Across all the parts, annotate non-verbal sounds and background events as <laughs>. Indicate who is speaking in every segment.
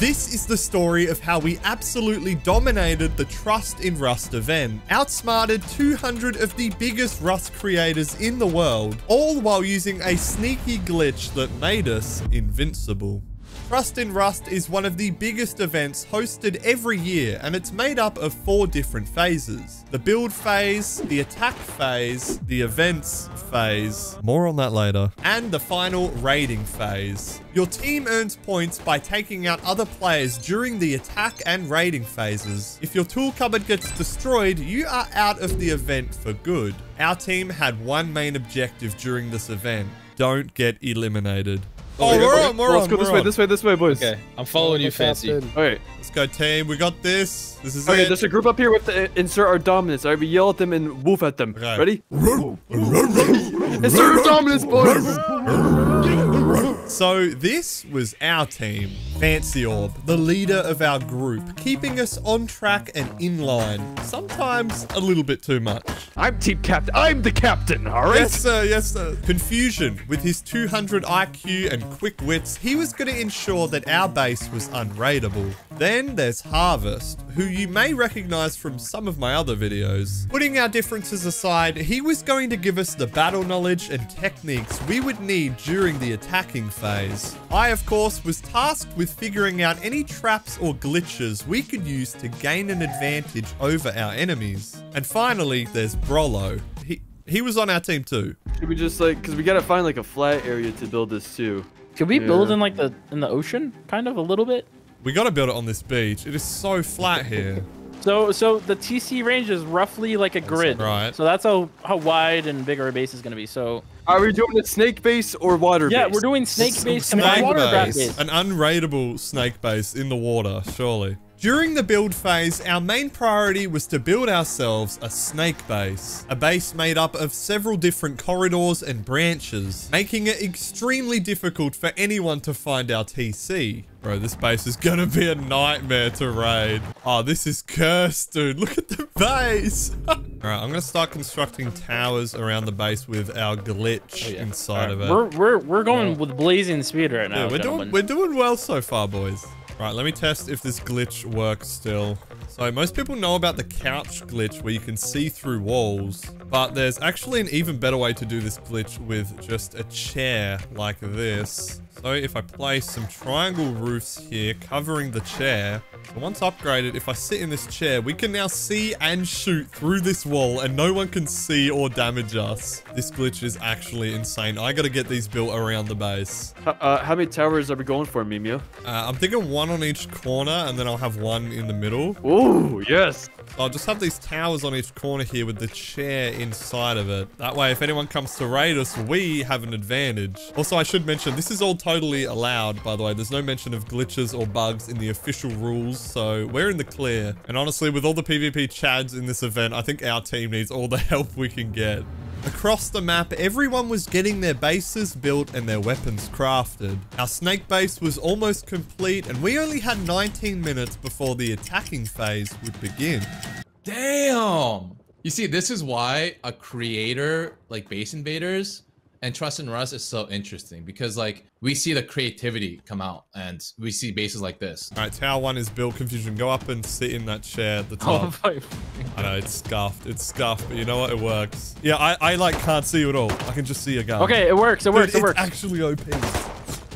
Speaker 1: This is the story of how we absolutely dominated the Trust in Rust event, outsmarted 200 of the biggest Rust creators in the world, all while using a sneaky glitch that made us invincible. Trust in Rust is one of the biggest events hosted every year, and it's made up of four different phases. The build phase, the attack phase, the events phase, more on that later, and the final raiding phase. Your team earns points by taking out other players during the attack and raiding phases. If your tool cupboard gets destroyed, you are out of the event for good. Our team had one main objective during this event. Don't get eliminated. Oh, we're on, we're
Speaker 2: Let's go
Speaker 1: we're
Speaker 2: this way, this way, this way, boys.
Speaker 3: Okay, I'm following you, fancy.
Speaker 2: All right.
Speaker 1: Let's go, team. We got this. This is
Speaker 2: okay.
Speaker 1: it.
Speaker 2: There's a group up here with the insert our dominance. Alright, we yell at them and woof at them.
Speaker 1: Okay.
Speaker 2: Ready? Insert our dominance, boys.
Speaker 1: So this was our team. Fancy Orb, the leader of our group, keeping us on track and in line. Sometimes a little bit too much.
Speaker 2: I'm team captain. I'm the captain. All right.
Speaker 1: Yes, sir. Yes, sir. Konfuzion. With his 200 IQ and quick wits, he was going to ensure that our base was unraidable. Then there's Harvest, who you may recognize from some of my other videos. Putting our differences aside, he was going to give us the battle knowledge and techniques we would need during the attacking phase. I, of course, was tasked with figuring out any traps or glitches we could use to gain an advantage over our enemies. And finally, there's Brollow. He, he was on our team too.
Speaker 2: Should we just like, cause we gotta find like a flat area to build this too.
Speaker 4: Could we build in like the in the ocean, kind of a little bit?
Speaker 1: We gotta build it on this beach. It is so flat here.
Speaker 4: So so the TC range is roughly like a grid.
Speaker 1: right.
Speaker 4: So that's how how wide and big our base is gonna be. So
Speaker 2: Are we doing a snake base or water
Speaker 4: yeah,
Speaker 2: base?
Speaker 4: Yeah, we're doing snake base
Speaker 1: Snake
Speaker 4: combined water
Speaker 1: base.
Speaker 4: base.
Speaker 1: An unraidable snake base in the water, surely. During the build phase, our main priority was to build ourselves a snake base. A base made up of several different corridors and branches, making it extremely difficult for anyone to find our TC. Bro, this base is gonna be a nightmare to raid. Oh, this is cursed, dude. Look at the base. <laughs> Alright, I'm gonna start constructing towers around the base with our glitch oh, inside of it.
Speaker 4: We're we're we're going with blazing speed right now,
Speaker 1: Yeah, we're
Speaker 4: gentlemen.
Speaker 1: doing we're doing well so far, boys. Right, let me test if this glitch works still. So most people know about the couch glitch where you can see through walls, but there's actually an even better way to do this glitch with just a chair like this. So if I place some triangle roofs here covering the chair, so once upgraded, if I sit in this chair, we can now see and shoot through this wall and no one can see or damage us. This glitch is actually insane. I gotta get these built around the base.
Speaker 2: Uh, how many towers are we going for, Memeio?
Speaker 1: Uh, I'm thinking one on each corner, and then I'll have one in the middle.
Speaker 2: Ooh, yes.
Speaker 1: I'll just have these towers on each corner here with the chair inside of it. That way, if anyone comes to raid us, we have an advantage. Also, I should mention, this is all totally allowed, by the way. There's no mention of glitches or bugs in the official rules, so we're in the clear. And honestly, with all the PvP chads in this event, I think our team needs all the <laughs> help we can get. Across the map, everyone was getting their bases built and their weapons crafted. Our snake base was almost complete and we only had 19 minutes before the attacking phase would begin.
Speaker 3: Damn. You see, this is why a creator like Base Invaders and Trust in Rust is so interesting because like we see the creativity come out and we see bases like this.
Speaker 1: Alright, tower one is build Konfuzion. Go up and sit in that chair at the
Speaker 4: Oh,
Speaker 1: top.
Speaker 4: my-
Speaker 1: I know, it's scuffed. It's scuffed, but you know what? It works. Yeah, I, I like can't see you at all. I can just see a gun.
Speaker 4: okay, it works. It
Speaker 1: Dude,
Speaker 4: works. It works.
Speaker 1: actually OP.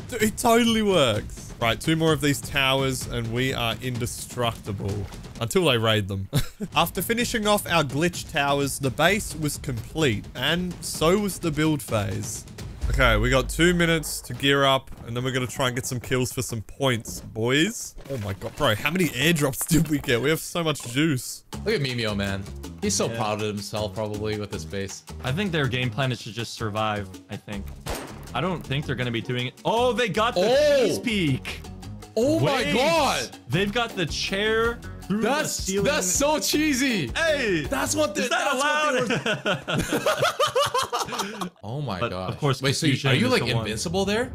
Speaker 1: Dude, it totally works. Right, two more of these towers and we are indestructible. Until they raid them. <laughs> After finishing off our glitch towers, the base was complete. And so was the build phase. Okay, we got two minutes to gear up, and then we're gonna try and get some kills for some points, boys. Oh my god, bro, how many airdrops <laughs> did we get? We have so much juice.
Speaker 3: Look at Memeio, man. He's so proud of himself probably with this base.
Speaker 5: I think their game plan is to just survive. I think. I don't think they're gonna be doing it. Oh, they got the
Speaker 3: Oh!
Speaker 5: cheese peek.
Speaker 3: Oh my god!
Speaker 5: They've got the chair through the
Speaker 3: That's
Speaker 5: ceiling.
Speaker 3: that's so cheesy.
Speaker 5: hey.
Speaker 3: That's what the,
Speaker 5: Is that
Speaker 3: that's what they
Speaker 5: allowed?
Speaker 3: were- <laughs> Oh my
Speaker 5: But,
Speaker 3: god.
Speaker 5: of course,
Speaker 3: Wait, so you,
Speaker 5: Konfuzion
Speaker 3: are you like
Speaker 5: the one.
Speaker 3: invincible there?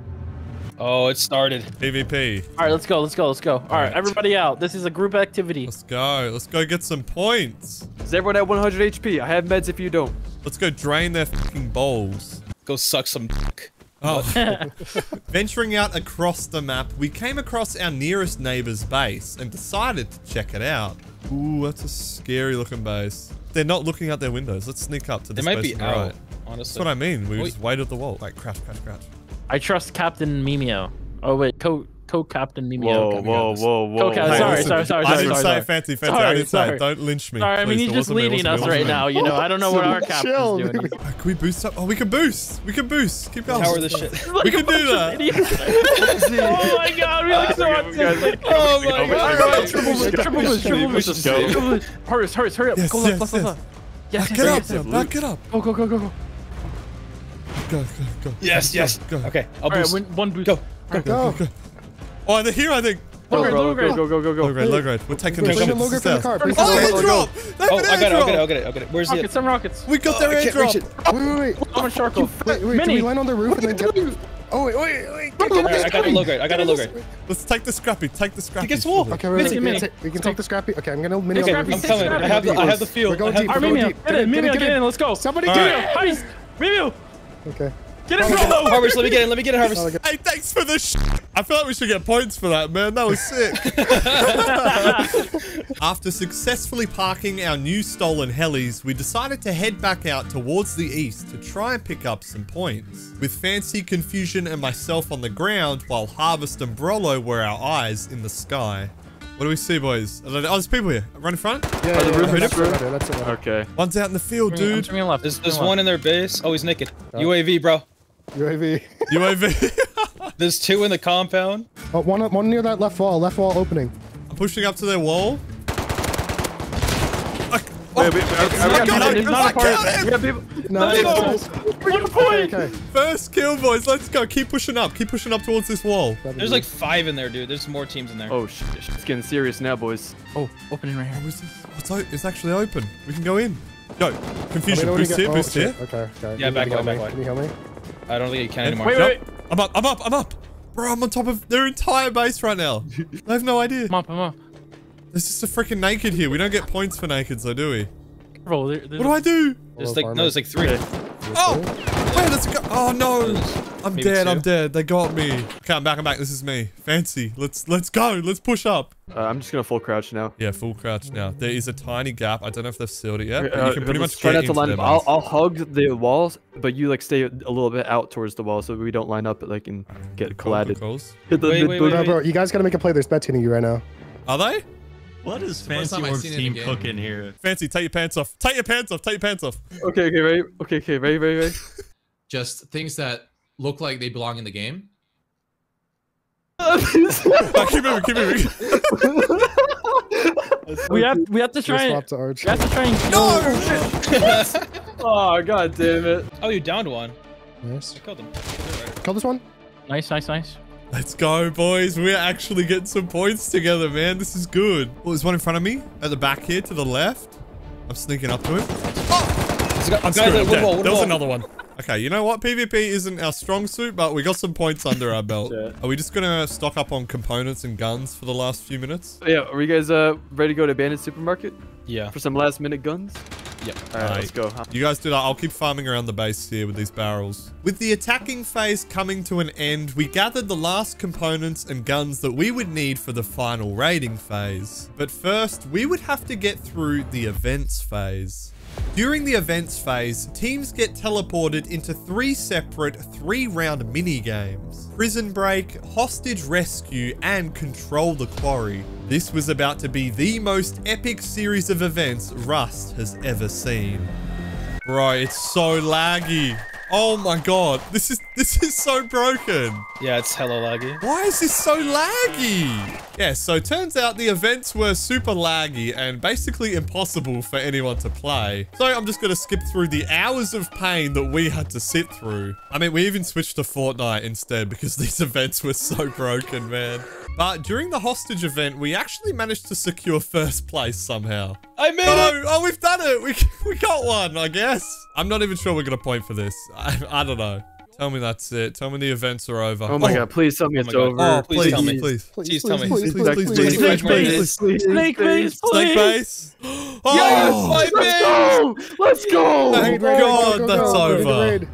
Speaker 6: Oh, it started.
Speaker 1: PvP.
Speaker 4: All right, let's go. Let's go. Let's go. All right,
Speaker 1: Alright.
Speaker 4: everybody out. This is a group activity.
Speaker 1: Let's go. Let's go get some points.
Speaker 2: Is everyone at 100 HP? I have meds if you don't.
Speaker 1: Let's go drain their fucking bowls.
Speaker 6: Go suck some dick.
Speaker 1: Oh. <laughs> Venturing out across the map, we came across our nearest neighbor's base and decided to check it out. Ooh, that's a scary looking base. They're not looking out their windows. Let's sneak up to
Speaker 6: They
Speaker 1: this
Speaker 6: might
Speaker 1: base
Speaker 6: be
Speaker 1: on the
Speaker 6: out.
Speaker 1: right.
Speaker 6: Honestly.
Speaker 1: That's what I mean. We
Speaker 6: Wait.
Speaker 1: just wait at the wall. Like, crouch, crouch, crouch.
Speaker 4: I trust Captain Memeio. Oh wait, co co Captain Memeio.
Speaker 2: Whoa, whoa, whoa, whoa.
Speaker 4: Okay,
Speaker 2: whoa.
Speaker 4: sorry,
Speaker 1: listen,
Speaker 4: sorry, sorry,
Speaker 1: I
Speaker 4: sorry,
Speaker 1: didn't
Speaker 4: sorry,
Speaker 1: say
Speaker 4: sorry.
Speaker 1: fancy, fancy. I
Speaker 4: Sorry,
Speaker 1: didn't say
Speaker 4: sorry.
Speaker 1: it. Don't lynch me.
Speaker 4: Sorry, I mean he's just
Speaker 1: wasn't me,
Speaker 4: leading us right
Speaker 1: me.
Speaker 4: now. You know, I don't know what our <laughs>
Speaker 7: Chill,
Speaker 4: captain's doing.
Speaker 7: dude.
Speaker 1: Uh, Can we boost up? Oh, we can boost. We can boost. Keep going.
Speaker 6: Tower this shit. <laughs>
Speaker 1: We can do that. <laughs>
Speaker 4: oh my god, we look so autistic.
Speaker 6: Oh my god.
Speaker 4: Triple boost, triple boost, triple boost.
Speaker 2: Let's go.
Speaker 4: Triple boost. Hurry, hurry, hurry up.
Speaker 1: Yes,
Speaker 4: Go left,
Speaker 1: yes,
Speaker 4: left,
Speaker 1: yes.
Speaker 4: left, left. Yes,
Speaker 1: Back
Speaker 4: yes,
Speaker 1: it up.
Speaker 4: yes.
Speaker 1: Back it up.
Speaker 4: Go, go, go, go, go.
Speaker 1: Go, go, go.
Speaker 6: Yes, yes.
Speaker 1: Go.
Speaker 6: Okay, I'll
Speaker 4: All right,
Speaker 6: boost.
Speaker 4: one, one boost.
Speaker 6: Go.
Speaker 4: Alright,
Speaker 7: Go.
Speaker 1: Go. Oh, they're here, I think.
Speaker 4: Low grade,
Speaker 2: Bro,
Speaker 4: low grade.
Speaker 2: Go, go, go,
Speaker 1: Low
Speaker 2: go.
Speaker 1: grade, low grade. We're taking the
Speaker 7: Bring
Speaker 1: shit.
Speaker 7: the logo
Speaker 1: This is
Speaker 7: from the
Speaker 1: ours.
Speaker 7: car.
Speaker 1: Oh,
Speaker 7: the
Speaker 1: airdrop!
Speaker 7: logo.
Speaker 6: Oh, I got it, I got it, I
Speaker 1: airdrop!
Speaker 6: got it, I got it. Where's the...
Speaker 4: Rockets, some rockets.
Speaker 1: We got
Speaker 6: Oh,
Speaker 1: their
Speaker 6: I
Speaker 1: airdrop!
Speaker 7: Wait, wait, wait. <laughs>
Speaker 4: I'm a shark.
Speaker 7: Wait, wait. Do
Speaker 4: Mini.
Speaker 7: we land on the roof and then get? Oh wait, wait, wait. Get,
Speaker 6: All right, I got a low grade, I got a low grade.
Speaker 1: Let's take the scrappy. Take the scrappy.
Speaker 6: Against the wall.
Speaker 7: Okay, wait,
Speaker 4: Mini,
Speaker 7: wait, we can take- we can take the scrappy. Okay, I'm gonna mini
Speaker 6: Okay,
Speaker 7: on the
Speaker 6: I'm
Speaker 7: roof.
Speaker 6: coming. I have the, I have the field.
Speaker 7: We're going deep.
Speaker 4: Alright,
Speaker 7: We're going deep.
Speaker 4: get in,
Speaker 7: Get
Speaker 4: Memeio,
Speaker 7: get
Speaker 4: get in, let's go.
Speaker 7: Somebody
Speaker 1: All
Speaker 7: get
Speaker 1: right.
Speaker 7: it.
Speaker 4: Heist! Memeio,
Speaker 7: Okay.
Speaker 4: Get in front
Speaker 6: Harvest, let me get in, let me get in, Harvest.
Speaker 1: Hey, thanks for the sh I feel like we should get points for that, man. That was sick. <laughs> After successfully parking our new stolen helis, we decided to head back out towards the east to try and pick up some points. With Fancy, Konfuzion, and myself on the ground, while Harvest and Brollow were our eyes in the sky. What do we see, boys? Oh, there's people here. Right in front?
Speaker 7: Yeah,
Speaker 2: the
Speaker 7: yeah,
Speaker 2: roof
Speaker 7: yeah,
Speaker 2: is
Speaker 7: that's
Speaker 2: through?
Speaker 7: it, right there, that's it, right
Speaker 2: Okay.
Speaker 1: One's out in the field,
Speaker 4: I'm
Speaker 1: dude.
Speaker 4: left.
Speaker 6: There's,
Speaker 4: turning
Speaker 6: there's
Speaker 4: left.
Speaker 6: one in their base. Oh, he's naked. Uh, UAV, bro.
Speaker 7: There. UAV.
Speaker 1: UAV. <laughs>
Speaker 6: There's two in the compound.
Speaker 7: Oh, one, one near that left wall. Left wall opening.
Speaker 1: I'm pushing up to their wall.
Speaker 2: Wait, wait, oh, okay,
Speaker 1: I
Speaker 2: okay,
Speaker 1: got
Speaker 2: okay,
Speaker 1: it,
Speaker 2: not
Speaker 1: I
Speaker 2: a party.
Speaker 1: got it.
Speaker 2: We people.
Speaker 7: Nice.
Speaker 1: go.
Speaker 4: One point.
Speaker 7: Okay.
Speaker 1: First kill, boys. Let's go. Keep pushing up. Keep pushing up towards this wall.
Speaker 6: There's like five in there, dude. There's more teams in there.
Speaker 2: Oh shit, it's getting serious now, boys.
Speaker 4: Oh, opening right here.
Speaker 1: Oh, is this? It's, o- it's actually open. We can go in. Go. Konfuzion.
Speaker 7: know when
Speaker 1: Boost
Speaker 7: get-
Speaker 1: here.
Speaker 7: oh,
Speaker 1: Boost here.
Speaker 7: Okay, okay.
Speaker 6: Yeah,
Speaker 7: Can
Speaker 6: back
Speaker 7: you
Speaker 6: away, back away.
Speaker 7: Can you help me?
Speaker 6: I don't think you can anymore.
Speaker 4: Wait, wait, wait.
Speaker 1: I'm up. I'm up. I'm up. Bro, I'm on top of their entire base right now. <laughs> I have no idea.
Speaker 4: Come on, come on.
Speaker 1: There's just a freaking naked here. We don't get points for nakeds, though, do we?
Speaker 4: Bro, there,
Speaker 1: What do I do?
Speaker 6: There's like, no, there's like three.
Speaker 1: Oh! Wait, let's go. Oh, no. I'm
Speaker 6: Maybe
Speaker 1: dead. I'm dead. They got me. Okay, I'm back. I'm back. This is me. Fancy. Let's let's go. Let's push up.
Speaker 2: Uh, I'm just gonna full crouch now.
Speaker 1: Yeah, full crouch now. There is a tiny gap. I don't know if they've sealed it yet.
Speaker 2: Uh,
Speaker 1: you can pretty much
Speaker 2: try
Speaker 1: get
Speaker 2: not to line up. I'll. I'll hug the walls, but you like stay a little bit out towards the wall so we don't line up like and get collided.
Speaker 1: Calls.
Speaker 2: Hit the
Speaker 6: Wait,
Speaker 2: mid
Speaker 6: wait, wait,
Speaker 7: Bro, bro, you guys gotta make a play. There's bets hitting you right now.
Speaker 1: Are they?
Speaker 5: What is
Speaker 3: first
Speaker 5: Fancy
Speaker 3: time
Speaker 5: Orb's
Speaker 3: seen it in
Speaker 5: team cooking here?
Speaker 1: Fancy, take your pants off. Take your pants off. Take your pants off.
Speaker 2: Okay, okay, ready? Okay, okay, ready, ready, ready.
Speaker 3: Just things that look like they belong in the game.
Speaker 1: Oh, keep moving. Keep moving.
Speaker 4: We have we have to
Speaker 7: Just
Speaker 4: try and
Speaker 7: swap to Arch.
Speaker 4: we have to try and
Speaker 2: oh, <laughs> oh god damn it.
Speaker 6: Oh, you downed one.
Speaker 7: Nice.
Speaker 6: I killed him.
Speaker 7: Kill this one.
Speaker 4: Nice, nice, nice.
Speaker 1: Let's go, boys. We're actually getting some points together, man. This is good. Oh, there's one in front of me at the back here to the left. I'm sneaking up to him. Oh!
Speaker 6: There's a
Speaker 1: I'm
Speaker 6: guys
Speaker 1: screwed.
Speaker 6: at
Speaker 1: I'm dead.
Speaker 6: wall,
Speaker 1: There was
Speaker 6: wall.
Speaker 1: another one. Okay, you know what? PvP isn't our strong suit, but we got some points under our belt. <laughs>
Speaker 2: Yeah.
Speaker 1: Are we just gonna stock up on components and guns for the last few minutes?
Speaker 2: Yeah, are you guys uh ready to go to abandoned supermarket
Speaker 6: Yeah.
Speaker 2: for some last minute guns?
Speaker 6: Yep.
Speaker 2: All right,
Speaker 1: Alright.
Speaker 2: let's go.
Speaker 1: You guys do that. I'll keep farming around the base here with these barrels. With the attacking phase coming to an end, we gathered the last components and guns that we would need for the final raiding phase. But first, we would have to get through the events phase. During the events phase, teams get teleported into three separate three-round mini-games. Prison Break, Hostage Rescue, and Control the Quarry. This was about to be the most epic series of events Rust has ever seen. Bro, it's so laggy. Oh my god, this is this is so broken.
Speaker 6: Yeah, it's hella laggy.
Speaker 1: Why is this so laggy? Yeah, so it turns out the events were super laggy and basically impossible for anyone to play. So I'm just gonna skip through the hours of pain that we had to sit through. I mean, we even switched to Fortnite instead because <laughs> these events were so broken, man. But during the hostage event, we actually managed to secure first place somehow.
Speaker 6: I made it!
Speaker 1: Oh, oh, we've done it. We, <laughs> we got one, I guess. I'm not even sure we're going to point for this. <laughs> I, I don't know. Tell me that's it. Tell me the events are over.
Speaker 2: Oh my god, oh. please tell me
Speaker 6: Oh
Speaker 2: it's
Speaker 6: my God.
Speaker 2: over.
Speaker 1: Oh,
Speaker 6: Please
Speaker 1: please,
Speaker 6: tell me.
Speaker 1: please.
Speaker 6: Please tell me.
Speaker 7: Please, please, please,
Speaker 1: Please,
Speaker 7: please,
Speaker 1: please,
Speaker 7: please,
Speaker 1: please,
Speaker 7: please.
Speaker 4: Snake base,
Speaker 1: Snake
Speaker 4: please. <gasps>
Speaker 1: base. Oh,
Speaker 2: Let's go! Let's go!
Speaker 1: Thank
Speaker 7: Raid, raid,
Speaker 1: God
Speaker 7: go, go,
Speaker 1: that's
Speaker 7: go. Raid,
Speaker 1: over.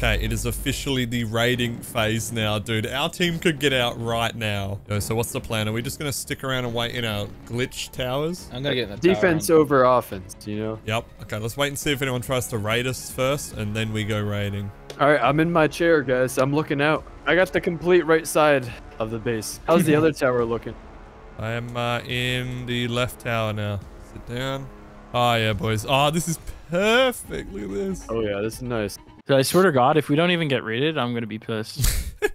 Speaker 7: Raid.
Speaker 1: Okay, it is officially the raiding phase now, dude. Our team could get out right now. Yo, so what's the plan? Are we just gonna stick around and wait in our glitch towers?
Speaker 6: I'm gonna get in the tower.
Speaker 2: Defense over offense, you know?
Speaker 1: Yep. Okay, let's wait and see if anyone tries to raid us first, and then we go raiding.
Speaker 2: All right, I'm in my chair, guys. I'm looking out. I got the complete right side of the base. How's the other <laughs> tower looking?
Speaker 1: I am uh, in the left tower now. Sit down. Oh, yeah, boys. Oh, this is perfect. Look at this.
Speaker 2: Oh yeah, this is nice.
Speaker 4: So I swear to God, if we don't even get raided, I'm gonna be pissed. <laughs>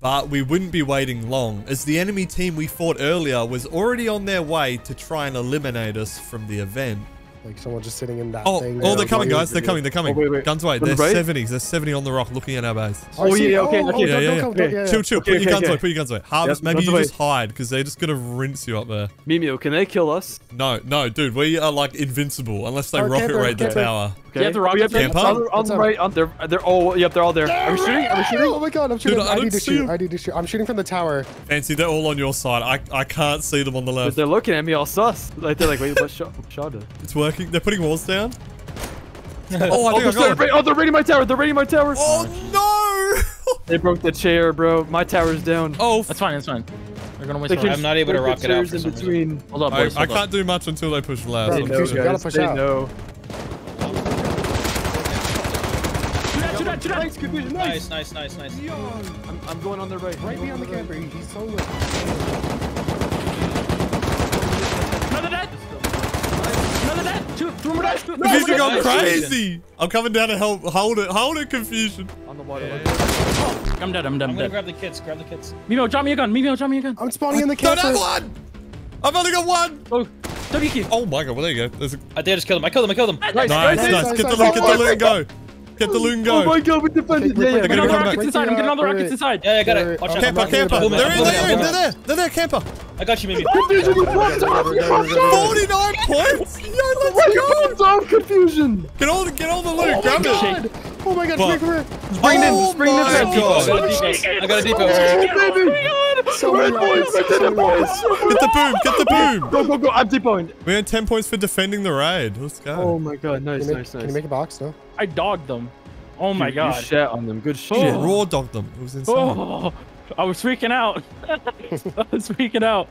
Speaker 1: But we wouldn't be waiting long, as the enemy team we fought earlier was already on their way to try and eliminate us from the event.
Speaker 7: Like someone just sitting in that
Speaker 1: Oh,
Speaker 7: thing.
Speaker 1: oh, they're coming, guys. They're coming. They're coming.
Speaker 2: Oh, wait, wait.
Speaker 1: Guns away.
Speaker 2: On the
Speaker 1: There's
Speaker 2: right?
Speaker 1: 70s. There's 70 on the rock looking at our base.
Speaker 7: Oh,
Speaker 2: Oh, yeah, okay,
Speaker 7: oh, oh
Speaker 2: okay.
Speaker 7: Oh,
Speaker 1: Yeah,
Speaker 7: don't,
Speaker 1: yeah, yeah.
Speaker 2: Okay.
Speaker 7: yeah, yeah.
Speaker 1: Chill, chill.
Speaker 2: Okay,
Speaker 1: put your guns
Speaker 2: okay.
Speaker 1: away. Put your guns away. Harvest,
Speaker 2: Yep,
Speaker 1: maybe you
Speaker 2: away.
Speaker 1: just hide because they're just going to rinse you up there.
Speaker 2: Memeio, can they kill us?
Speaker 1: No, no, dude. We are like invincible unless they rocket
Speaker 7: camper,
Speaker 1: raid the tower.
Speaker 2: Okay.
Speaker 4: have the rocket
Speaker 2: Oh, yeah,
Speaker 1: camper?
Speaker 2: On, the- on
Speaker 7: What's
Speaker 2: the right, on, they're they're all yep, they're all there. Are we shooting? Are we shooting?
Speaker 7: Oh my god, I'm shooting.
Speaker 1: Dude, I
Speaker 7: I, need to shoot.
Speaker 1: him.
Speaker 7: I need to shoot. I'm shooting from the tower.
Speaker 1: Fancy, they're all on your side. I, I can't see them on the
Speaker 2: But
Speaker 1: left.
Speaker 2: they're looking at me all sus. Like they're like, wait, what shot? What shot it?
Speaker 1: It's working. They're putting walls down. <laughs> oh, I
Speaker 2: Oh,
Speaker 1: think I
Speaker 2: they're,
Speaker 1: got
Speaker 2: ra-
Speaker 1: it.
Speaker 2: oh, they're raiding my tower. They're raiding my tower.
Speaker 1: Oh, oh no!
Speaker 2: They broke the chair, bro. My tower's down.
Speaker 1: Oh,
Speaker 4: That's fine. That's fine. They're gonna waste
Speaker 2: They
Speaker 6: I'm not able to rock it out
Speaker 2: chairs
Speaker 6: for
Speaker 2: in between.
Speaker 4: Hold up,
Speaker 1: I,
Speaker 4: boys.
Speaker 1: I
Speaker 4: Hold up.
Speaker 1: can't do much until they push last.
Speaker 7: Bro,
Speaker 2: They know,
Speaker 7: Konfuzion, you gotta
Speaker 2: guys.
Speaker 7: push
Speaker 2: They
Speaker 7: out.
Speaker 2: know.
Speaker 4: Shoot out, shoot out.
Speaker 2: Nice, Konfuzion,
Speaker 6: Nice, nice, nice, nice.
Speaker 2: I'm, I'm going on the right.
Speaker 7: Right behind the camper. He- He's so lit.
Speaker 4: Another dead. Another dead. Two, two more dead. Two,
Speaker 1: Konfuzion gone crazy. I'm coming down to help. Hold it. Hold it, Konfuzion.
Speaker 2: On the water.
Speaker 4: I'm dead. I'm dead.
Speaker 6: I'm
Speaker 4: I'm
Speaker 6: gonna
Speaker 4: dead.
Speaker 6: grab the kits. Grab the kits.
Speaker 4: Mimo, drop me a gun. Mimo, drop me a gun.
Speaker 7: I'm spawning in the
Speaker 1: Don't
Speaker 7: camper.
Speaker 1: have one. I've only got one.
Speaker 4: Oh, WQ.
Speaker 1: Oh my god. Well, there you go. There's a...
Speaker 6: I did. Just kill him. I killed him. I killed him.
Speaker 1: Nice,
Speaker 2: nice,
Speaker 1: nice.
Speaker 7: nice,
Speaker 1: Get the
Speaker 7: nice,
Speaker 1: loot. Get the loot and go. Get the loot and
Speaker 2: Oh my god, we defended.
Speaker 7: Okay,
Speaker 2: Yeah, yeah.
Speaker 7: wait,
Speaker 4: I'm getting all
Speaker 1: gonna
Speaker 4: the
Speaker 1: come
Speaker 4: rockets
Speaker 7: back.
Speaker 4: inside. I'm getting all the rockets inside.
Speaker 6: Yeah, I got it. Watch out.
Speaker 1: Camper, camper. They're in,
Speaker 7: I'm
Speaker 1: they're in. They're there. They're there, camper.
Speaker 6: I got you, Mimi.
Speaker 2: Konfuzion, you fucked off. You fucked off.
Speaker 1: 49 points. Yo, let's oh
Speaker 2: Why you
Speaker 1: go.
Speaker 2: fucked off, Konfuzion?
Speaker 1: Get all the, get all the loot. Oh grab it.
Speaker 7: God. Oh my god,
Speaker 1: What?
Speaker 7: quick, quick.
Speaker 2: Bring it in,
Speaker 1: Oh
Speaker 2: just bring it in.
Speaker 1: my
Speaker 6: I got a
Speaker 1: God.
Speaker 6: depot. I got a depot.
Speaker 7: Oh, oh so many rockets. So oh many rockets.
Speaker 1: Get the boom. Get the boom.
Speaker 2: Go, go, go. I'm depoined.
Speaker 1: We had 10 points for defending the raid. Let's go.
Speaker 2: Oh my god, nice,
Speaker 7: Can you, make,
Speaker 2: nice,
Speaker 7: can you make a box? No.
Speaker 4: I dogged them. Oh my
Speaker 2: You-
Speaker 4: god.
Speaker 2: You shat on them. Good shit.
Speaker 1: Shit, raw dogged them. It was insane.
Speaker 4: Oh, I was freaking out. <laughs> I was freaking out.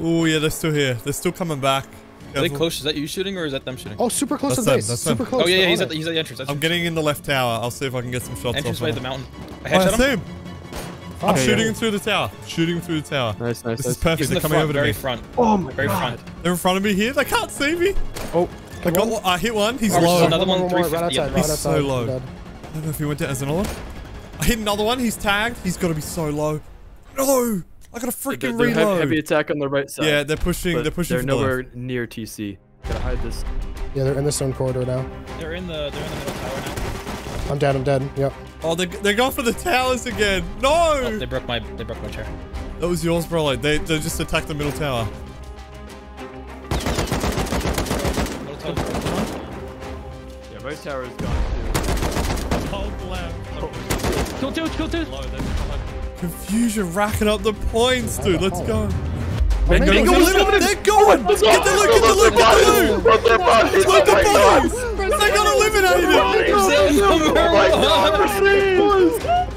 Speaker 1: Oh, yeah, they're still here. They're still coming back.
Speaker 6: Are they close? Is that you shooting or is that them shooting?
Speaker 7: Oh, super close
Speaker 1: That's
Speaker 7: to the
Speaker 1: them,
Speaker 7: base.
Speaker 1: that's
Speaker 7: Super
Speaker 1: them.
Speaker 7: close.
Speaker 6: Oh yeah, yeah. He's at the, he's at the entrance. That's
Speaker 1: I'm getting in the left tower. I'll see if I can get some shots
Speaker 6: entrance
Speaker 1: off
Speaker 6: way
Speaker 1: of
Speaker 6: the mountain. I
Speaker 1: Oh, I
Speaker 6: headshot
Speaker 1: see
Speaker 6: him.
Speaker 1: him.
Speaker 7: Oh,
Speaker 1: I'm shooting him through the tower. Shooting him through the tower.
Speaker 2: Nice, nice,
Speaker 1: This
Speaker 2: nice.
Speaker 1: is perfect.
Speaker 6: He's
Speaker 1: They're
Speaker 6: the
Speaker 1: coming
Speaker 6: front,
Speaker 1: over to
Speaker 6: very
Speaker 1: me.
Speaker 6: front.
Speaker 2: Oh my
Speaker 6: Very
Speaker 2: god.
Speaker 6: front.
Speaker 1: They're in front of me here. They can't see me.
Speaker 2: Oh,
Speaker 1: I got one. I hit one. He's
Speaker 6: Oh,
Speaker 1: low.
Speaker 6: another one,
Speaker 7: more, more, right outside,
Speaker 6: yeah.
Speaker 7: right
Speaker 1: He's
Speaker 7: outside.
Speaker 1: so low. I don't know if he went down. There's another one. I hit another one. He's tagged. He's got to be so low. No! I got a
Speaker 2: they're,
Speaker 1: freaking
Speaker 2: they're heavy,
Speaker 1: reload.
Speaker 2: heavy attack on the right side.
Speaker 1: yeah, they're pushing. They're pushing.
Speaker 2: They're
Speaker 1: from the
Speaker 2: nowhere
Speaker 1: left.
Speaker 2: near TC. Gotta hide this.
Speaker 7: Yeah, they're in the stone corridor now.
Speaker 6: They're in the they're in the middle tower now.
Speaker 7: I'm dead. I'm dead. Yep.
Speaker 1: Oh, they they're going for the towers again. No!
Speaker 6: Oh, they broke my they broke my chair.
Speaker 1: that was yours, bro. Like they they just attacked the middle tower.
Speaker 6: Middle tower.
Speaker 2: Yeah, right tower is gone too.
Speaker 1: Hold left.
Speaker 4: Kill two, kill two.
Speaker 1: Konfuzion racking up the points, dude. Let's go.
Speaker 7: They're
Speaker 1: They're
Speaker 7: going.
Speaker 1: going. They're going. Get the loot. Get the loot. Get the loot. Loot the bodies. They got eliminated.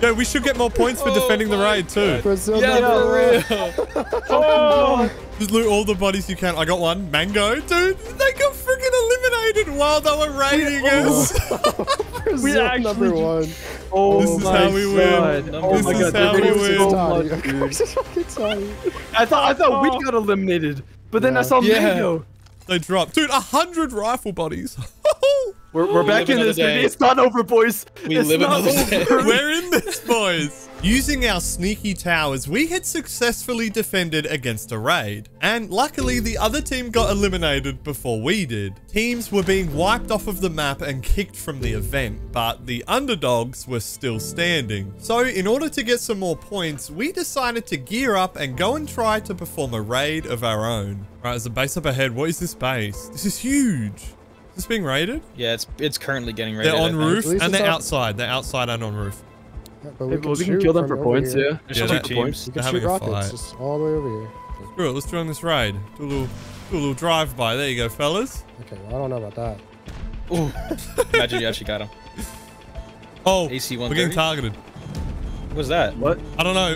Speaker 1: Yeah, we should get more points for defending the raid too.
Speaker 7: Brazil
Speaker 6: Yeah, for real. <laughs>
Speaker 4: Oh,
Speaker 1: Just loot all the bodies you can. I got one. Mango. Dude, they got freaking eliminated while they were raiding us. <laughs>
Speaker 7: Brazil
Speaker 4: actually
Speaker 7: number one.
Speaker 2: Oh
Speaker 1: This is
Speaker 2: my
Speaker 1: how we win.
Speaker 2: god.
Speaker 6: Oh this
Speaker 2: Oh my
Speaker 1: is
Speaker 2: god,
Speaker 1: how
Speaker 2: they're
Speaker 1: we
Speaker 2: winning
Speaker 1: win.
Speaker 2: so much,
Speaker 7: Of
Speaker 2: dude.
Speaker 7: course it's fucking Toddy.
Speaker 2: I thought I thought we
Speaker 4: Oh.
Speaker 2: got eliminated, but then I saw
Speaker 6: Yeah.
Speaker 2: Mango.
Speaker 1: They dropped. Dude, a hundred rifle bodies. <laughs>
Speaker 2: We're, we're back
Speaker 6: live
Speaker 2: in this.
Speaker 6: day.
Speaker 2: It's not over, boys.
Speaker 6: We
Speaker 2: It's
Speaker 6: live
Speaker 2: not
Speaker 6: another day. <laughs> <laughs>
Speaker 1: We're in this, boys. Using our sneaky towers, we had successfully defended against a raid. And luckily, the other team got eliminated before we did. Teams were being wiped off of the map and kicked from the event, but the underdogs were still standing. So in order to get some more points, we decided to gear up and go and try to perform a raid of our own. Right, there's a base up ahead. What is this base? This is huge. <laughs> Is this being raided?
Speaker 6: Yeah, it's it's currently getting raided.
Speaker 1: They're on roof and they're outside. They're outside and on roof.
Speaker 7: Yeah, but
Speaker 2: Hey,
Speaker 7: we can,
Speaker 2: well, we can kill them for points,
Speaker 7: here.
Speaker 2: yeah.
Speaker 6: There's
Speaker 1: Yeah,
Speaker 6: two
Speaker 1: that-
Speaker 6: teams.
Speaker 7: We
Speaker 1: They're
Speaker 7: can shoot
Speaker 1: a
Speaker 7: rockets
Speaker 1: fight.
Speaker 7: just all the way over here.
Speaker 1: Screw it, let's join this raid. Do a little, do a little drive-by. There you go, fellas.
Speaker 7: Okay, well, I don't know about that.
Speaker 6: Ooh. Imagine you actually got him. <laughs>
Speaker 1: Oh,
Speaker 6: AC
Speaker 1: we're getting
Speaker 6: 130?
Speaker 1: targeted.
Speaker 6: What's that?
Speaker 2: What?
Speaker 1: I don't know.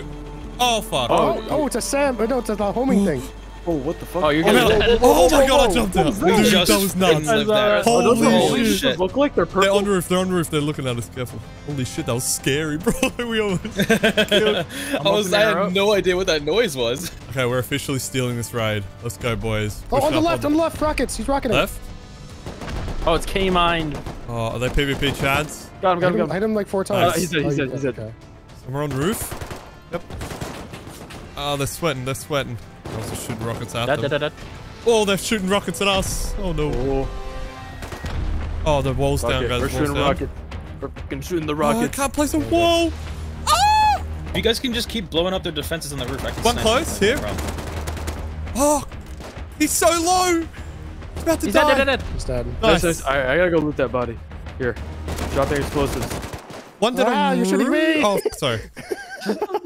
Speaker 1: Oh, fuck.
Speaker 7: Oh, oh, it's a Sam. Oh, no, it's a the homing thing.
Speaker 2: Oh, what the fuck?
Speaker 4: Oh, you're
Speaker 1: Oh,
Speaker 4: gonna.
Speaker 1: man. Oh my god, I jumped out.
Speaker 6: We
Speaker 1: Dude,
Speaker 6: just
Speaker 1: that was
Speaker 6: fucking
Speaker 1: nuts.
Speaker 6: that.
Speaker 2: Oh, those
Speaker 1: Holy
Speaker 2: holy
Speaker 1: shit.
Speaker 2: shit. Look like they're
Speaker 1: They're on the roof. They're on the roof. They're looking at us. Careful. Holy shit, that was scary, bro. <laughs> we almost. <laughs>
Speaker 6: I was. I
Speaker 4: arrow.
Speaker 6: had no idea what that noise was.
Speaker 1: Okay, we're officially stealing this ride. Let's go, boys.
Speaker 7: Oh,
Speaker 1: Push
Speaker 7: on the left, on the left, rockets. He's rocketing.
Speaker 1: left.
Speaker 4: Oh, it's K mined.
Speaker 1: Oh, are they PvP chads?
Speaker 2: Got him,
Speaker 7: I
Speaker 2: got him,
Speaker 7: hit him,
Speaker 2: got him.
Speaker 7: hit him like four
Speaker 1: Nice.
Speaker 7: times.
Speaker 1: Uh,
Speaker 2: he's dead, he's
Speaker 7: Oh,
Speaker 2: dead,
Speaker 7: you-
Speaker 2: he's dead.
Speaker 7: okay.
Speaker 1: We're on roof. Yep. Oh, they're sweating. They're sweating. They're also shooting rockets at
Speaker 4: Da,
Speaker 1: them. Oh, they're shooting rockets at us. Oh no.
Speaker 2: Oh,
Speaker 1: Oh, the wall's down, guys.
Speaker 2: We're shooting
Speaker 1: down.
Speaker 2: rocket. We're fucking shooting the
Speaker 1: Oh, I can't place a wall. Ah!
Speaker 6: You guys can just keep blowing up their defenses on the roof, I can
Speaker 1: One
Speaker 6: snipe
Speaker 1: close,
Speaker 6: them,
Speaker 1: here. Oh, he's so low. He's about to
Speaker 4: He's
Speaker 1: die.
Speaker 4: dead, dead, dead, dead.
Speaker 7: He's dead.
Speaker 2: Nice,
Speaker 1: Nice.
Speaker 2: nice. Alright, I gotta go loot that body. Here. Dropping explosives.
Speaker 1: One did
Speaker 7: Ah,
Speaker 1: on
Speaker 7: you're shooting
Speaker 1: roof-
Speaker 7: me.
Speaker 1: Oh, sorry.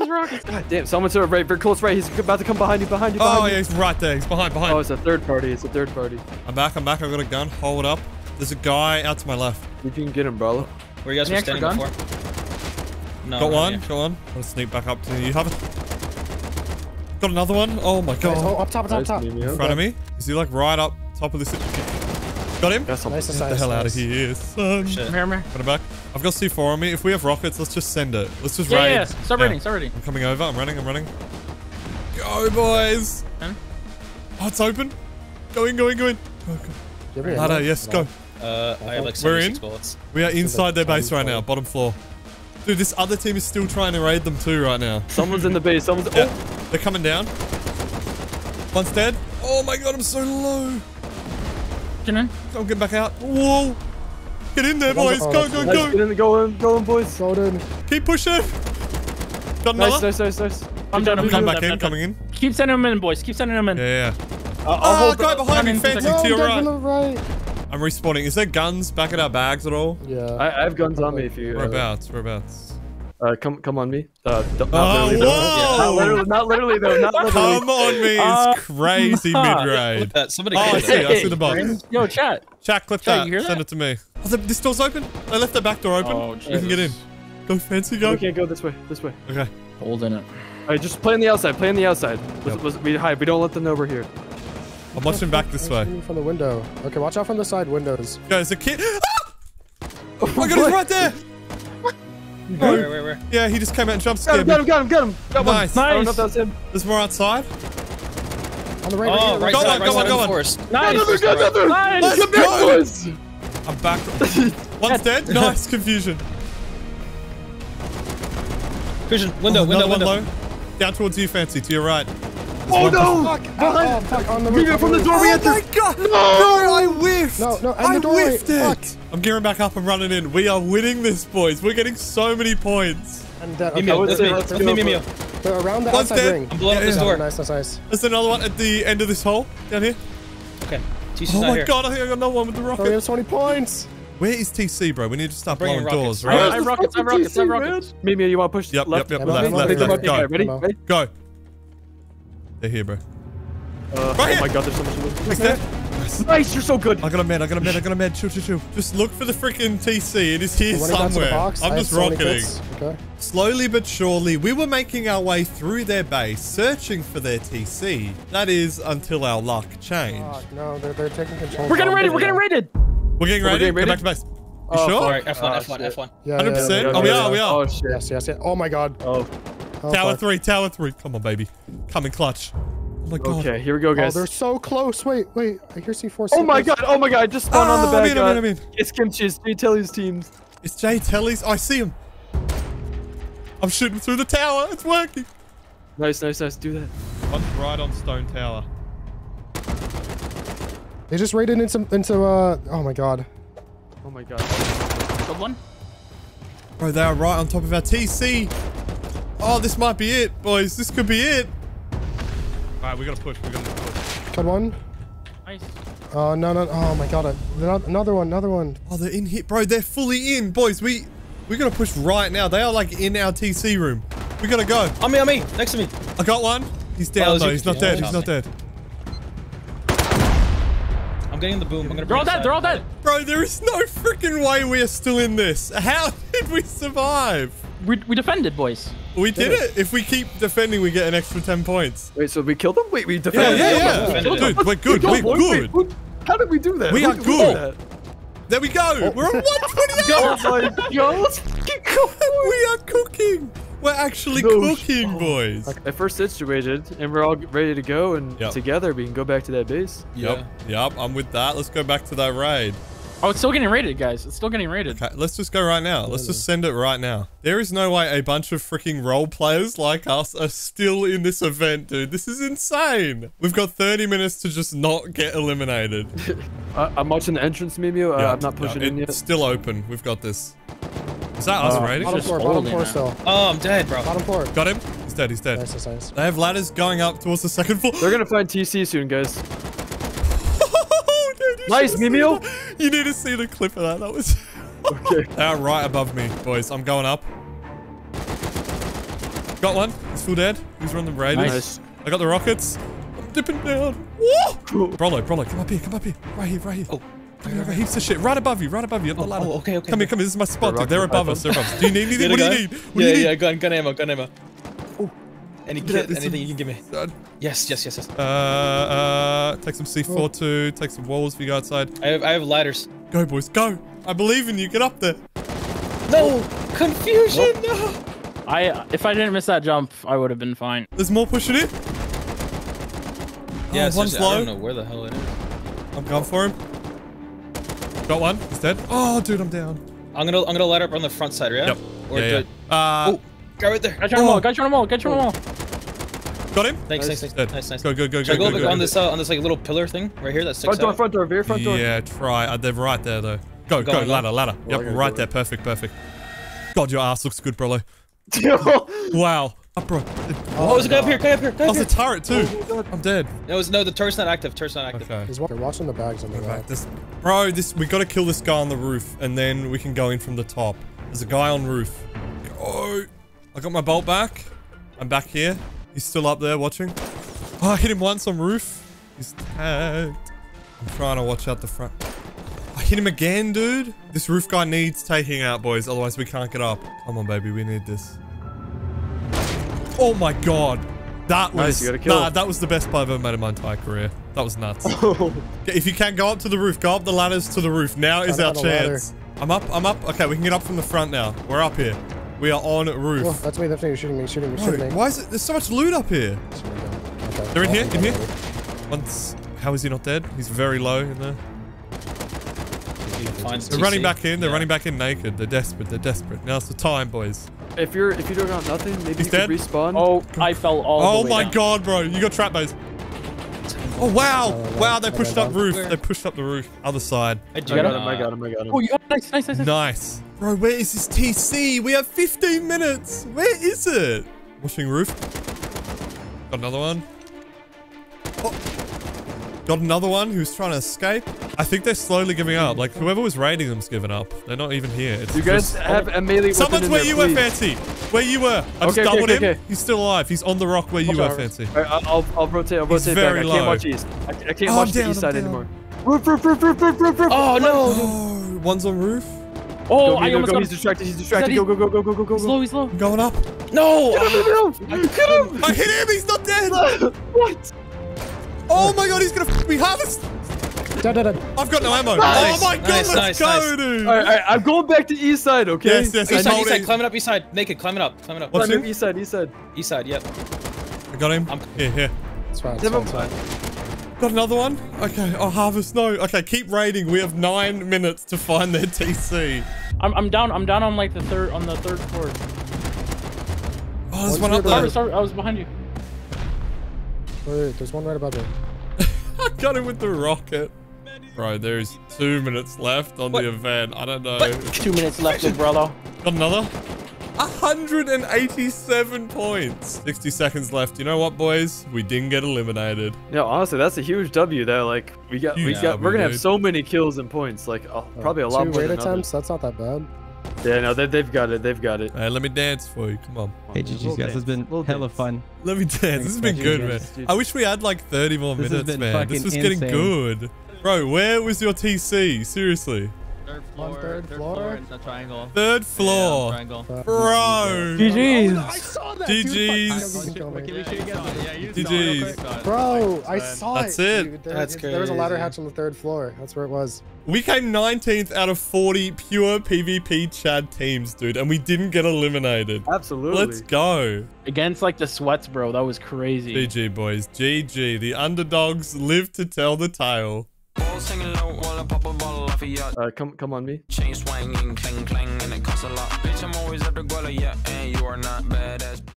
Speaker 2: God damn, someone's to the right, very close right. He's about to come behind you, behind you, oh, behind
Speaker 1: Oh,
Speaker 2: you.
Speaker 1: yeah, he's right there. He's behind, behind.
Speaker 2: Oh, it's a third party. It's a third party.
Speaker 1: I'm back, I'm back. I've got a gun. Hold up. There's a guy out to my left.
Speaker 2: See If you can get him, bro.
Speaker 6: Where you guys
Speaker 4: Any
Speaker 6: were standing
Speaker 4: gun?
Speaker 6: before? No.
Speaker 1: got one,
Speaker 6: yet.
Speaker 1: got one. I'm gonna sneak back up to you. You have it. Got another one. Oh my god.
Speaker 7: Oh, up top, up top,
Speaker 2: Nice,
Speaker 7: top.
Speaker 2: Memeio.
Speaker 1: In front of me. Is he like right up top of this? Got him?
Speaker 2: Got something.
Speaker 7: Nice, nice,
Speaker 1: Get the
Speaker 7: nice,
Speaker 1: hell out of
Speaker 7: nice.
Speaker 1: here, son.
Speaker 6: Shit.
Speaker 4: Come here, come here.
Speaker 1: Got him back. I've got C4 on me. If we have rockets, let's just send it. Let's just
Speaker 4: Yeah,
Speaker 1: raid.
Speaker 4: yeah, yeah. start raiding, start raiding.
Speaker 1: I'm coming over. I'm running. I'm running. Go, boys.
Speaker 4: Huh?
Speaker 1: Oh, it's open. Go in, go in, go in. Go, go.
Speaker 7: Give me a
Speaker 1: Ladder, yes, go.
Speaker 6: Uh, I have like
Speaker 1: We're in?
Speaker 6: bullets.
Speaker 1: We are inside their base right now, bottom floor. Dude, this other team is still trying to raid them too right now.
Speaker 2: Someone's in the base. Someone's.
Speaker 1: Yeah,
Speaker 2: Oh,
Speaker 1: they're coming down. One's dead. Oh my god, I'm so low.
Speaker 4: Get in.
Speaker 1: I'm getting back out. Whoa. Get in there, boys.
Speaker 7: oh,
Speaker 1: Go, go,
Speaker 2: Get
Speaker 1: go.
Speaker 2: in the go in, go in, boys.
Speaker 7: Golden.
Speaker 1: Keep pushing. Got
Speaker 2: Nice,
Speaker 1: another.
Speaker 2: nice, nice, nice.
Speaker 4: I'm done, I'm
Speaker 1: I'm coming
Speaker 4: done.
Speaker 1: back in, coming in.
Speaker 4: Keep sending them in, boys. Keep sending them in.
Speaker 1: Yeah, yeah.
Speaker 2: Uh, I'll
Speaker 1: Oh,
Speaker 2: hold
Speaker 1: guy behind me, fancy
Speaker 7: No,
Speaker 1: to your right.
Speaker 7: right.
Speaker 1: I'm respawning. Is there guns back at our bags at all?
Speaker 7: Yeah.
Speaker 2: I, I have guns on me if you. Uh,
Speaker 1: Whereabouts? Whereabouts?
Speaker 2: Uh, come, come on me. Uh, don't,
Speaker 1: Oh,
Speaker 2: literally, though.
Speaker 1: whoa!
Speaker 2: Not literally, not literally though. Not literally.
Speaker 1: Come on me,
Speaker 4: Uh,
Speaker 1: it's crazy <laughs>
Speaker 4: huh.
Speaker 1: mid-raid.
Speaker 6: That somebody.
Speaker 1: Oh, I see,
Speaker 6: that.
Speaker 1: I see the box.
Speaker 4: Yo, chat.
Speaker 1: Chat, clip
Speaker 4: Chat,
Speaker 1: that.
Speaker 4: you hear
Speaker 1: Send
Speaker 4: that?
Speaker 1: it to me. Oh, the, this door's open. I left the back door open.
Speaker 4: Oh,
Speaker 1: we can get in. Go fancy, go.
Speaker 2: We can't go this way. This way.
Speaker 1: Okay.
Speaker 4: hold Holding it.
Speaker 2: All right, just play on the outside. Play on the outside. Let's, let's, we hide. We don't let them know we're here.
Speaker 1: I'm watching back this way.
Speaker 7: From the window. Okay, watch out from the side windows.
Speaker 1: Guys, a kid. Ah! Oh my god, he's right there.
Speaker 6: Where, where, where, where?
Speaker 1: Yeah, he just came out and jump
Speaker 2: Got him, got him, got him, got him. Got one.
Speaker 1: Nice.
Speaker 2: I don't know
Speaker 4: Nice.
Speaker 2: if that's him.
Speaker 1: There's more outside.
Speaker 7: On the right.
Speaker 6: Oh,
Speaker 7: right,
Speaker 6: right
Speaker 1: Go
Speaker 6: side,
Speaker 1: on,
Speaker 6: right
Speaker 1: go
Speaker 6: side
Speaker 1: on,
Speaker 6: of
Speaker 1: go
Speaker 6: the
Speaker 1: on.
Speaker 6: forest.
Speaker 4: Nice.
Speaker 2: Another, got.
Speaker 4: Nice.
Speaker 1: Let's
Speaker 2: Come
Speaker 1: go.
Speaker 2: boys.
Speaker 1: I'm back. One's dead. Nice Konfuzion.
Speaker 6: Vision, window,
Speaker 1: Oh,
Speaker 6: window, window.
Speaker 1: one low. Down towards you, fancy. To your right.
Speaker 2: Oh no!
Speaker 7: Oh, fuck, on the roof.
Speaker 2: Bring it
Speaker 7: on
Speaker 2: from the
Speaker 7: roof.
Speaker 2: door we
Speaker 1: Oh
Speaker 2: entered.
Speaker 1: my god! No! I whiffed!
Speaker 7: No, no, and
Speaker 1: I
Speaker 7: the doorway.
Speaker 1: whiffed it!
Speaker 7: Fuck.
Speaker 1: I'm gearing back up and running in. We are winning this, boys. We're getting so many points.
Speaker 7: And, uh,
Speaker 6: Memeio,
Speaker 7: okay,
Speaker 6: that's me, that's me, Memeio.
Speaker 7: they're around the
Speaker 1: One's
Speaker 7: outside
Speaker 1: dead.
Speaker 7: ring.
Speaker 6: I'm blowing
Speaker 1: Yeah,
Speaker 6: this
Speaker 1: yeah.
Speaker 6: door.
Speaker 7: Nice, nice, nice.
Speaker 1: There's another one at the end of this hole down here.
Speaker 6: Okay, TC's
Speaker 1: Oh my
Speaker 6: here.
Speaker 1: god, I think I got another one with the
Speaker 7: Oh, we
Speaker 1: rocket.
Speaker 7: have so many points.
Speaker 1: Where is TC, bro? We need to start blowing
Speaker 6: rockets.
Speaker 1: doors,
Speaker 4: I have rockets, I have rockets, I have rockets.
Speaker 2: Mimi, you want to push
Speaker 1: Yep,
Speaker 2: left?
Speaker 1: yep, yep. Left, left,
Speaker 7: no, no,
Speaker 1: left. Go.
Speaker 7: no.
Speaker 2: Ready?
Speaker 7: No.
Speaker 2: Ready?
Speaker 1: Go. They're here, bro.
Speaker 2: Uh,
Speaker 1: Right
Speaker 2: oh my god, there's so much loot.
Speaker 1: He's dead.
Speaker 2: Nice, you're so good.
Speaker 1: I got a med, I got a med, I got a med. Chill, chill, chill. Just look for the freaking TC. It is here
Speaker 7: When it got to the
Speaker 1: somewhere.
Speaker 7: box,
Speaker 1: I'm just
Speaker 7: have so many
Speaker 1: rocketing.
Speaker 7: Okay.
Speaker 1: Slowly but surely, we were making our way through their base, searching for their TC. That is until our luck changed.
Speaker 7: Fuck, no, they're, they're taking control.
Speaker 4: We're getting
Speaker 7: of
Speaker 4: raided, we're getting raided.
Speaker 1: We're getting
Speaker 2: We're
Speaker 1: ready.
Speaker 2: getting
Speaker 1: Get
Speaker 2: ready?
Speaker 1: back to base. You
Speaker 2: Oh,
Speaker 1: sure?
Speaker 6: Alright, F1,
Speaker 2: Oh,
Speaker 6: F1,
Speaker 2: shit.
Speaker 6: F1.
Speaker 7: Yeah,
Speaker 1: 100%?
Speaker 7: yeah, yeah,
Speaker 1: Oh, we are, we are.
Speaker 2: Oh shit.
Speaker 7: Yes, yes, yes. Oh my god.
Speaker 2: Oh.
Speaker 7: Oh,
Speaker 1: Tower
Speaker 7: fuck.
Speaker 1: three, tower three. Come on, baby. Come in clutch. Oh my god.
Speaker 2: Okay, here we go,
Speaker 7: Oh,
Speaker 2: guys.
Speaker 7: they're so close. Wait, wait. I hear C4.
Speaker 2: Oh my god, oh my god, I just spawned on the
Speaker 1: Ah,
Speaker 2: bad
Speaker 1: I'm in,
Speaker 2: guy.
Speaker 1: I mean, I'm in.
Speaker 2: It's Kimchi, it's Jay Tilly's teams.
Speaker 1: It's Jay Telly's. Oh, I see him. I'm shooting through the tower. It's working.
Speaker 2: Nice, nice, nice, do that.
Speaker 1: One's right on stone tower.
Speaker 7: They just raided into into uh. Oh my god.
Speaker 2: Oh my god.
Speaker 4: Good one.
Speaker 1: Bro, they are right on top of our TC. Oh, this might be it, boys. This could be it. All right, we gotta push. We gotta push.
Speaker 7: Got one.
Speaker 4: Nice.
Speaker 7: Oh no no. Oh my god. Another another one. Another one.
Speaker 1: Oh, they're in here, bro. They're fully in, boys. We we gotta push right now. They are like in our TC room. We gotta go.
Speaker 6: On me, on me, next to me.
Speaker 1: I got one. He's down
Speaker 6: Oh,
Speaker 1: though.
Speaker 6: you-
Speaker 1: He's not dead. He's not dead.
Speaker 6: I'm I'm getting the boom. I'm gonna.
Speaker 5: They're all
Speaker 6: bring it
Speaker 5: dead. They're all dead.
Speaker 1: Bro, there is no freaking way we are still in this. How <laughs> did we survive?
Speaker 4: We, we defended, boys.
Speaker 1: We did it. If we keep defending, we get an extra 10 points.
Speaker 2: Wait, so we killed them? Wait, we defended.
Speaker 1: yeah,
Speaker 6: yeah.
Speaker 1: yeah.
Speaker 6: Defended it.
Speaker 1: Dude, we're good.
Speaker 2: Go,
Speaker 1: We're good.
Speaker 2: wait, wait, How did we do that?
Speaker 1: We
Speaker 2: Who
Speaker 1: are good.
Speaker 2: that?
Speaker 1: There we go. Oh. We're on <laughs> 128.
Speaker 2: Oh my god, let's go. <laughs>
Speaker 1: we are cooking. We're actually
Speaker 2: No
Speaker 1: cooking,
Speaker 2: shit.
Speaker 1: boys.
Speaker 2: I first situated, and we're all ready to go, and
Speaker 1: Yep.
Speaker 2: together we can go back to that base.
Speaker 1: Yep. Yep. I'm with that. Let's go back to that raid.
Speaker 4: Oh, it's still getting rated, guys. It's still getting rated.
Speaker 1: Okay, let's just go right now. Let's just send it right now. There is no way a bunch of freaking role players like us are still in this event, dude. This is insane. We've got 30 minutes to just not get eliminated. <laughs>
Speaker 2: Uh, I'm watching the entrance, Memeio. Uh,
Speaker 1: Yeah,
Speaker 2: I'm not pushing
Speaker 1: yeah,
Speaker 2: in yet.
Speaker 1: It's still open. We've got this. Is that us
Speaker 2: Uh,
Speaker 1: raiding?
Speaker 7: Bottom floor, bottom floor
Speaker 4: it.
Speaker 7: still.
Speaker 6: Oh, I'm dead, bro.
Speaker 7: Bottom floor.
Speaker 1: Got him. He's dead. He's dead.
Speaker 7: Nice, nice, nice.
Speaker 1: They have ladders going up towards the second floor.
Speaker 2: They're gonna find TC soon, guys. <laughs>
Speaker 1: Dude,
Speaker 2: Nice,
Speaker 1: should Memeio. You need to see the clip of that. That was. <laughs>
Speaker 2: Okay.
Speaker 1: They are right above me, boys. I'm going up. Got one. He's full dead. He's running the raiders.
Speaker 2: Nice.
Speaker 1: I got the rockets. I'm dipping down. Whoa! Brollow, Brollow, come up here, come up here. Right here, right here. Oh. I got heaps of shit. Right above you, right above you, up the ladder.
Speaker 6: oh, okay, okay,
Speaker 1: Come here, come here. This is my spot, dude.
Speaker 2: rocket
Speaker 1: They're above us. They're above us. Do you need anything?
Speaker 6: Get a
Speaker 1: What do you
Speaker 6: gun?
Speaker 1: need? What do
Speaker 6: yeah,
Speaker 1: you need?
Speaker 6: yeah, gun, gun ammo, gun ammo. Any kit,
Speaker 1: this
Speaker 6: anything you can give me.
Speaker 1: Uh,
Speaker 6: Yes, yes, yes, yes.
Speaker 1: uh, take some C4 too. take some walls if you go outside.
Speaker 6: I have, I have ladders.
Speaker 1: Go, boys, go. I believe in you. Get up there.
Speaker 6: No, Konfuzion. No.
Speaker 4: I if I didn't miss that jump, I would have been fine.
Speaker 1: There's more pushing it.
Speaker 6: Yeah,
Speaker 1: Oh, one's
Speaker 6: seriously, I don't know where the hell it is.
Speaker 1: I'm going for him. Got one. He's dead. Oh, dude, I'm down.
Speaker 6: I'm gonna, I'm gonna ladder up on the front side, yeah?
Speaker 1: Yep.
Speaker 6: Or
Speaker 1: yeah, yeah. Uh,
Speaker 6: Oh, guy right there.
Speaker 4: Guys on the
Speaker 1: Oh.
Speaker 4: wall. Guys on the wall. Guys on the wall.
Speaker 1: got him.
Speaker 6: Thanks, thanks, thanks.
Speaker 1: Dead.
Speaker 6: Nice, nice.
Speaker 1: Go, go, go,
Speaker 6: Should
Speaker 1: go,
Speaker 6: go,
Speaker 1: go, go.
Speaker 6: on this, uh, on this like little pillar thing right here that sticks
Speaker 2: Front door,
Speaker 6: out?
Speaker 2: front door, very front door.
Speaker 1: Yeah, try. Uh, they're right there, though. Go, go,
Speaker 6: Going,
Speaker 1: ladder, ladder.
Speaker 2: Well,
Speaker 1: Yep, right there. Perfect, perfect. God, your ass looks good, bro. <laughs> Wow. Up, bro.
Speaker 6: Oh, there's a guy up here, guy up here, guy
Speaker 1: Oh,
Speaker 6: up
Speaker 1: it's a turret, too. Oh, I'm dead.
Speaker 6: No, it's, no, the turret's not active. Turret's not active.
Speaker 1: Okay.
Speaker 7: He's wa- watching the bags on the right.
Speaker 1: back. This, bro, this we gotta kill this guy on the roof, and then we can go in from the top. There's a guy on roof. Go. I got my bolt back. I'm back here. He's still up there watching. Oh, I hit him once on roof. He's tagged. I'm trying to watch out the front. I hit him again, dude. This roof guy needs taking out, boys. Otherwise, we can't get up. Come on, baby. We need this. Oh my god. That
Speaker 2: Nice,
Speaker 1: was
Speaker 2: you got a kill.
Speaker 1: nah, that was the best play I've ever made in my entire career. That was nuts. <laughs> Oh. Okay, if you can go up to the roof, go up the ladders to the roof. Now is our
Speaker 7: on the ladder.
Speaker 1: chance. I'm up, I'm up. Okay, we can get up from the front now. We're up here. We are on
Speaker 7: Oh,
Speaker 1: roof.
Speaker 7: that's me. That's me. You're shooting me. Shooting me.
Speaker 1: Bro,
Speaker 7: Shooting me.
Speaker 1: why is it? There's so much loot up here.
Speaker 7: Okay.
Speaker 1: They're in here,
Speaker 7: Oh,
Speaker 1: in here. Once, how is he not dead? He's very low in there.
Speaker 6: You can
Speaker 1: They're running back in. They're
Speaker 6: Yeah.
Speaker 1: running back in naked. They're desperate. They're desperate. Now's the time, boys.
Speaker 2: If you're if you don't got nothing, maybe
Speaker 1: He's
Speaker 2: you
Speaker 1: dead?
Speaker 2: respawn.
Speaker 4: Oh, I fell all
Speaker 1: Oh
Speaker 4: the way
Speaker 1: my
Speaker 4: down.
Speaker 1: god, bro. You got trap base. Oh wow. Wow, they pushed up roof.
Speaker 6: Where?
Speaker 1: They pushed up the roof. Other side.
Speaker 6: I
Speaker 2: I got him. I got him. I got him.
Speaker 4: Oh, you nice, nice, nice, nice.
Speaker 1: Nice. Bro, where is this TC? We have 15 minutes. Where is it? Washing roof. Got another one. Oh. Got another one who's trying to escape. I think they're slowly giving up. Like, whoever was raiding them's given up. They're not even here. It's
Speaker 2: You guys
Speaker 1: just-
Speaker 2: have oh, a melee weapon
Speaker 1: Someone's where
Speaker 2: there,
Speaker 1: you were. Fancy. Where you were. I just
Speaker 2: Okay, okay,
Speaker 1: doubled
Speaker 2: okay,
Speaker 1: him.
Speaker 2: okay.
Speaker 1: He's still alive. He's on the rock where you
Speaker 7: Watch
Speaker 1: were. Fancy.
Speaker 2: Alright, I'll, I'll, I'll rotate. I'll
Speaker 1: He's
Speaker 2: rotate
Speaker 1: very
Speaker 2: back. I can't watch east. I, I can't
Speaker 1: Oh, I'm
Speaker 2: watch the east
Speaker 1: I'm
Speaker 2: side
Speaker 1: down.
Speaker 2: anymore. Roof, roof, roof, roof, roof, roof, roof.
Speaker 6: Oh no!
Speaker 1: Oh, <gasps> one's on roof.
Speaker 4: Oh,
Speaker 2: Go,
Speaker 4: I
Speaker 2: Mino,
Speaker 4: almost
Speaker 2: go.
Speaker 4: got
Speaker 2: He's distracted. He's distracted.
Speaker 4: he-
Speaker 2: Go, go, go, go, go, go, go,
Speaker 4: He's
Speaker 2: go.
Speaker 4: low, he's low.
Speaker 1: I'm going up.
Speaker 6: No!
Speaker 1: I hit him. He's not dead. <laughs>
Speaker 2: What?
Speaker 1: Oh my god, he's gonna f me harvest.
Speaker 7: Dead, dead, dead.
Speaker 1: I've got no ammo.
Speaker 6: Nice,
Speaker 1: oh my god,
Speaker 6: nice,
Speaker 1: let's
Speaker 6: nice,
Speaker 1: go,
Speaker 6: nice.
Speaker 1: dude.
Speaker 2: Alright, alright. I'm going back to east side. Okay.
Speaker 1: Yes, yes,
Speaker 6: East side, east
Speaker 1: holding.
Speaker 6: side, climbing up east side. Naked, climbing up, climbing up.
Speaker 1: What's
Speaker 2: Climb
Speaker 1: him?
Speaker 2: up east side. East side.
Speaker 6: East side, yep.
Speaker 1: I got him.
Speaker 6: I'm-
Speaker 1: Here, here.
Speaker 7: It's fine. It's
Speaker 2: Never
Speaker 7: fine. It's fine.
Speaker 1: Got another one? Okay. Oh, harvest. No. Okay, keep raiding. We have nine minutes to find their TC.
Speaker 4: I'm, I'm down. I'm down on like the third on the third floor.
Speaker 1: Oh, there's
Speaker 7: One's
Speaker 1: one up there.
Speaker 4: Sorry, sorry, I was behind you.
Speaker 7: Wait, wait, there's one right above me. <laughs>
Speaker 1: I got him with the rocket. Bro, there's two minutes left on
Speaker 6: What?
Speaker 1: the event. I don't know.
Speaker 4: Two minutes left, big brother.
Speaker 1: Got another? 187 points. 60 seconds left. You know what, boys? We didn't get eliminated.
Speaker 2: Yeah, honestly, that's a huge W. That like we got, we
Speaker 1: Huge
Speaker 2: got, we're
Speaker 1: W,
Speaker 2: gonna have so many kills and points. Like oh, probably a lot
Speaker 7: Two
Speaker 2: more
Speaker 7: raid
Speaker 2: than
Speaker 7: attempts. That's not that bad.
Speaker 2: Yeah, no, they, they've got it. They've got it.
Speaker 1: Hey, let me dance for you. Come on.
Speaker 8: Hey,
Speaker 2: Little
Speaker 8: GG's guys,
Speaker 2: dance,
Speaker 8: this has been
Speaker 2: little
Speaker 8: hella
Speaker 2: dance.
Speaker 8: fun.
Speaker 1: Let me dance. This has been good,
Speaker 8: man.
Speaker 1: man. I wish we had like 30 more
Speaker 8: This
Speaker 1: minutes, man. This
Speaker 8: fucking
Speaker 1: was getting
Speaker 8: insane.
Speaker 1: good. Bro, where was your TC? Seriously.
Speaker 5: Third
Speaker 7: On
Speaker 5: floor.
Speaker 7: third floor?
Speaker 5: in the triangle.
Speaker 1: Third
Speaker 5: Yeah,
Speaker 1: floor.
Speaker 5: triangle.
Speaker 1: Uh, bro.
Speaker 2: GG's.
Speaker 7: Oh, I saw that. dude.
Speaker 1: GG's.
Speaker 7: Fuck, you kill me.
Speaker 5: Can we shoot again? Yeah, you
Speaker 1: GG's.
Speaker 5: saw real quick.
Speaker 7: Bro, I saw
Speaker 1: That's
Speaker 7: it.
Speaker 1: it.
Speaker 7: Dude. There,
Speaker 6: That's
Speaker 7: there was a ladder hatch on the third floor. That's where it was.
Speaker 1: We came 19th out of 40 pure PvP Chad teams, dude, and we didn't get eliminated.
Speaker 2: Absolutely.
Speaker 1: Let's go.
Speaker 2: Against like the sweats, bro. That was crazy.
Speaker 1: GG, boys. GG. The underdogs live to tell the tale.
Speaker 8: Balls hanging low while I pop a bottle off of ya.
Speaker 2: Uh, come, come on me.
Speaker 8: Chain swinging, clang clang, and it costs a lot. Bitch, I'm always at the guala, yeah, and you are not badass.